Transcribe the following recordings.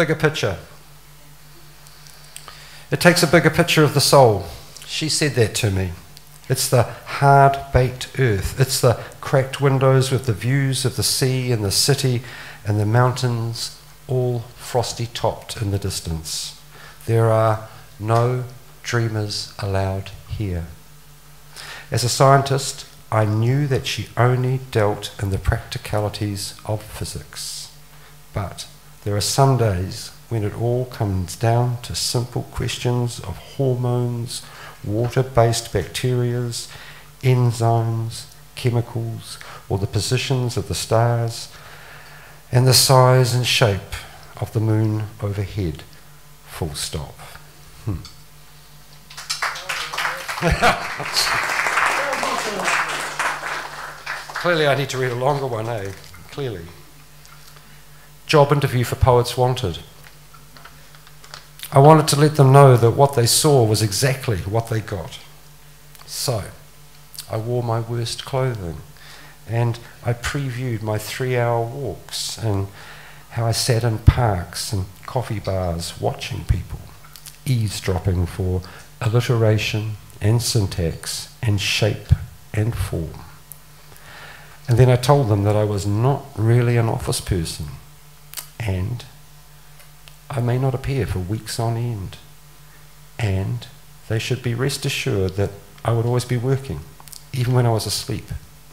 bigger picture. It takes a bigger picture of the soul. She said that to me. It's the hard baked earth. It's the cracked windows with the views of the sea and the city and the mountains all frosty topped in the distance. There are no dreamers allowed here. As a scientist, I knew that she only dealt in the practicalities of physics. But there are some days when it all comes down to simple questions of hormones, water based bacterias, enzymes, chemicals, or the positions of the stars, and the size and shape of the moon overhead. Full stop. Hmm. Clearly, I need to read a longer one, eh? Clearly. Job interview for Poets Wanted. I wanted to let them know that what they saw was exactly what they got. So, I wore my worst clothing and I previewed my three hour walks and how I sat in parks and coffee bars watching people, eavesdropping for alliteration and syntax and shape and form. And then I told them that I was not really an office person and I may not appear for weeks on end. And they should be rest assured that I would always be working, even when I was asleep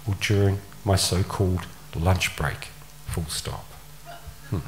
or during my so called lunch break. Full stop. Hmm.